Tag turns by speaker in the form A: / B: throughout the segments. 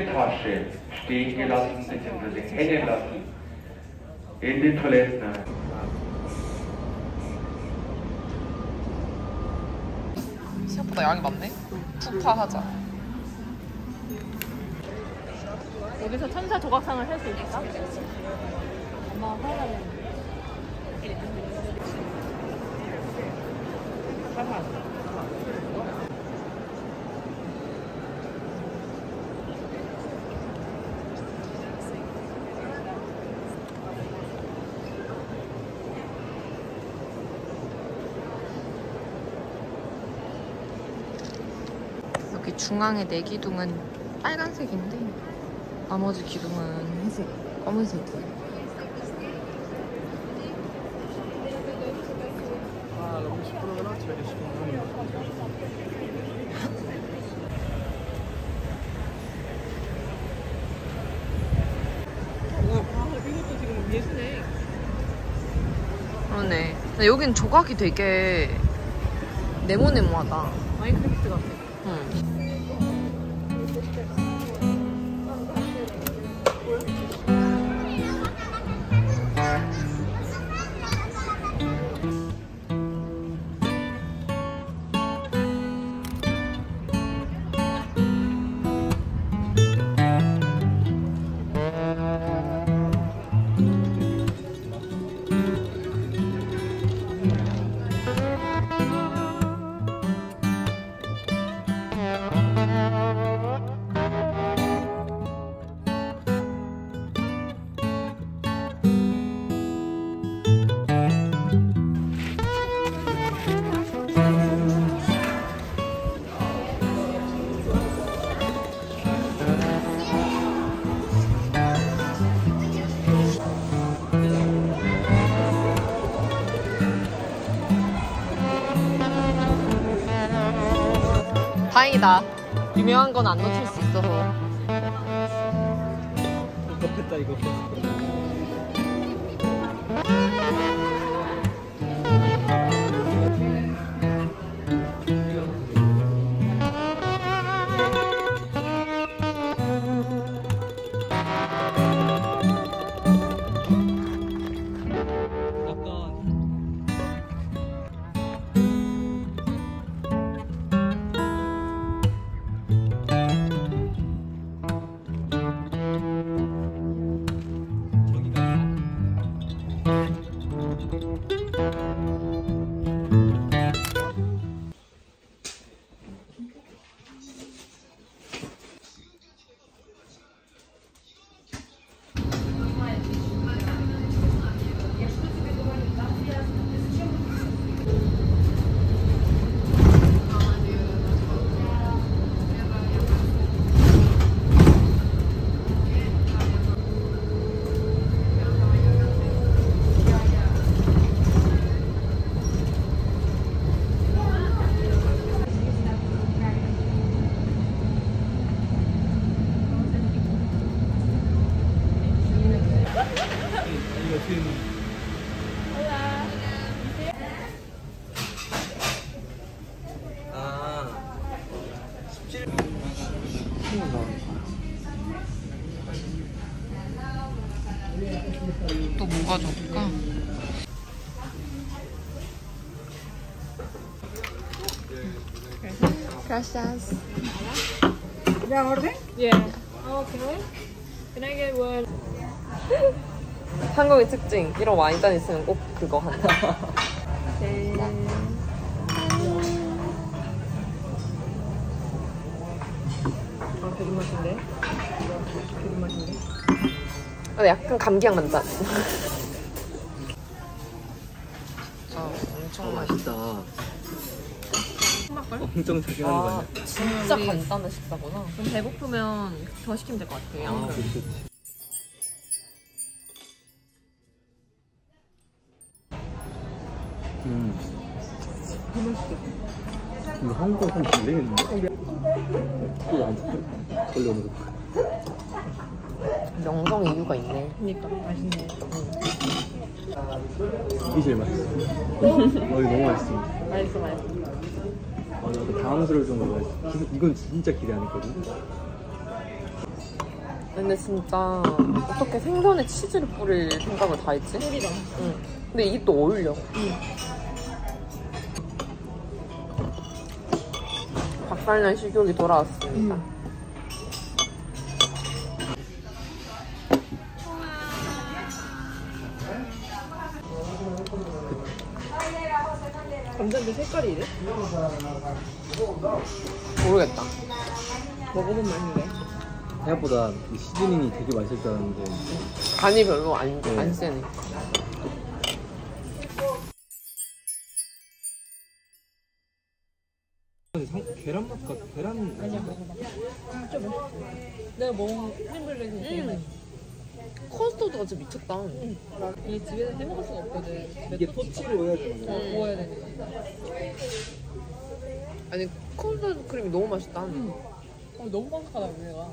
A: Tasche stehen gelassen bzw. hängen lassen in den Toiletten.
B: 생각보다 양이 많네. 푸파하자.
C: 여기서 천사 조각상을 할수 있을까? 아마 하려면
B: 여기 중앙의 네 기둥은 빨간색인데 나머지 기둥은 회색, 검은색이에요.
C: 이것도 지금 예수네.
B: 그러네. 근데 여긴 조각이 되게 네모네모하다.
C: 마인크래프트 같아.
B: 응. 다행이다. 유명한 건 안 놓칠 수 있어서.
D: 덥겠다 이거.
B: 뭐가 좋을까? Gracias.
C: Yeah. Okay. Can I get one?
B: 한국의 특징. 이런 와인잔 있으면 꼭 그거 한다.
C: 아, 되게 맛인데? 되게 맛인데?
B: 근데 약간 감기약 난다. 진짜 엄청 맛있다.
D: 엄청 자주 하는 거
B: 아,
D: 아니야?
B: 진짜 간단한 식사구나.
C: 그럼 배고프면 더 시키면 될 것 같아요.
D: 아. 그렇지. 음. 이거 한국 한안 되겠는데? 이거 안 돼. 걸려오는 거.
B: 명성 이유가 있네.
C: 그니까 맛있네.
D: 이게 제일 맛있어. 어, 이거 너무 맛있어.
C: 맛있어, 맛있어.
D: 아, 나도 당황스러울 정도로 맛있어. 기- 이건 진짜 기대 안 했거든.
B: 근데 진짜 어떻게 생선에 치즈를 뿌릴 생각을 다 했지?
C: 소리가.
B: 응. 근데 이게 또 어울려. 박살난 식욕이 돌아왔습니다.
C: 감
B: 모르겠다.
C: 먹어보면 맛있네.
D: 생각보다 이 시즈닝이 되게 맛있을 줄 알았는데
B: 간이 별로 안,
D: 네.
B: 안 세네.
D: 상, 계란 맛 같, 계란
C: 아니야. 내가 먹은 되게 맛있어.
B: 커스터드가 진짜 미쳤다.
C: 이게 집에서 해 먹을 수가 없거든.
D: 이게 토치를 해야 되는
C: 어,
B: 음.
C: 구워야 되니까.
B: 아니, 커스터드 크림이 너무 맛있다.
C: 어, 너무 바삭하다, 우리가.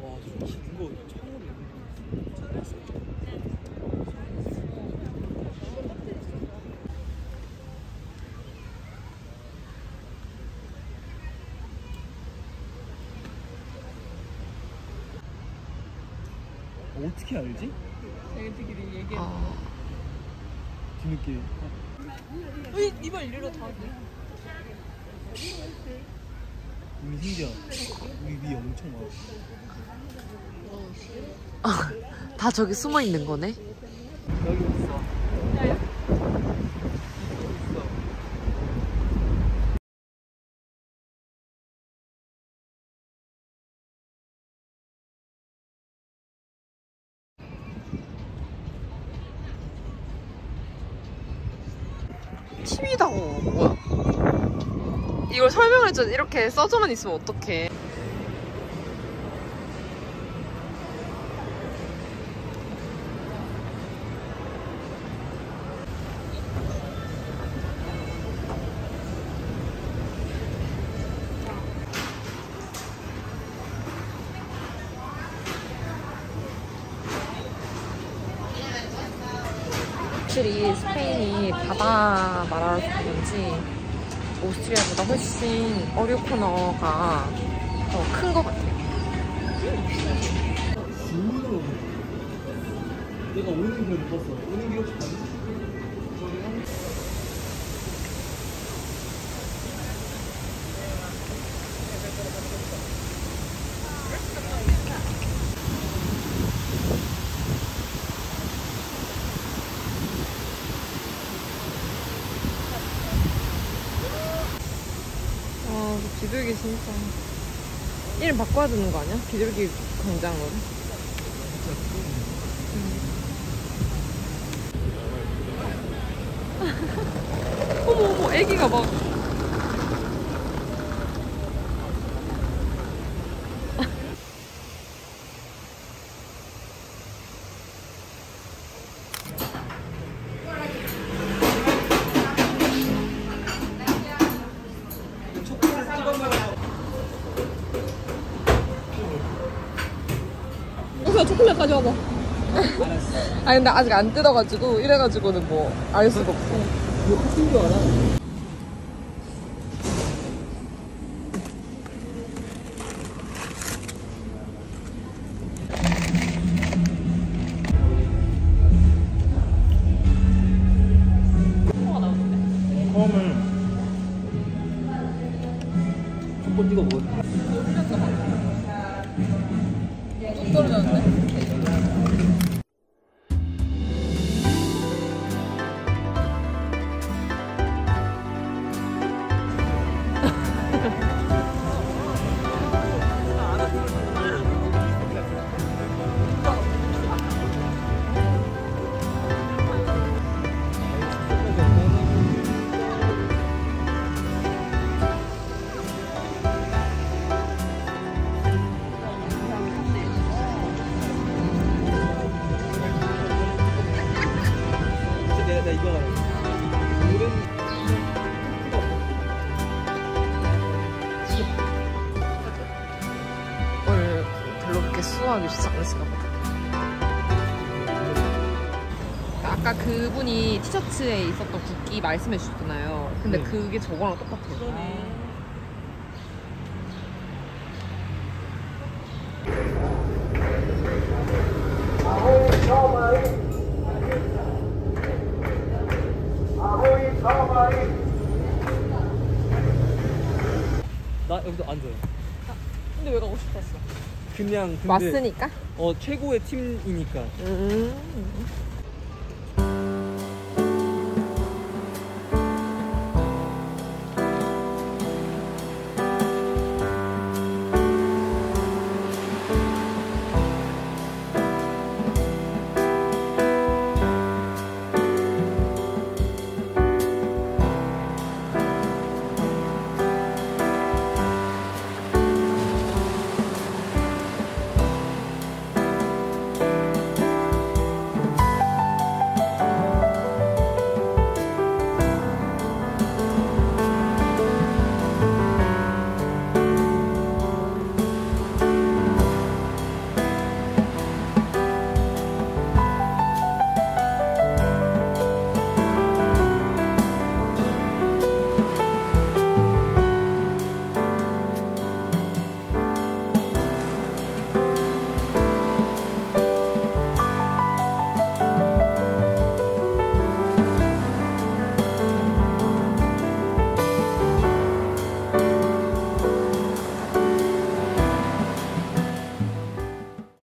D: 와, 저 이거 처음으로 어떻게 알지?
C: 자기들끼리 얘기해.
B: 아,
D: 뒤늦게
C: 으이, 이발 이리로 다 돼.
D: 우리 신기야 우리 위 엄청 많아
B: 다 저기 숨어 있는 거네? TV다, 뭐야. 이걸 설명해줘. 이렇게 써져만 있으면 어떡해. 확실히 스페인이 바다 나라라서 그런지 오스트리아보다 훨씬 어류 코너가 더 큰 것 같아요.
D: 주문으로 내가 오는 길못 봤어 오는 길 혹시 봤니?
B: 아, 그 비둘기 진짜. 이름 바꿔야 되는 거 아니야? 비둘기 광장으로. 어머, 어머, 애기가 막.
C: 오케이, 초콜릿 가져와봐.
B: 아니, 근데 아직 안 뜯어가지고, 이래가지고는 뭐, 알 수가 없어.
D: 이거 같은 줄 알아?
C: 초코가 나오는데.
D: 처음을 초코 찍어 먹었지
C: 뚝 떨어졌는데?
B: 하기 쉽지 않았을까 보다. 아까 그분이 티셔츠에 있었던 붓기 말씀해 주셨잖아요. 근데
D: 네.
B: 그게 저거랑 똑같아요.
D: 나 여기서 앉아요.
C: 근데 왜 가고 싶었어?
D: 그냥 근데
B: 왔으니까?
D: 어 최고의 팀이니까
B: 음.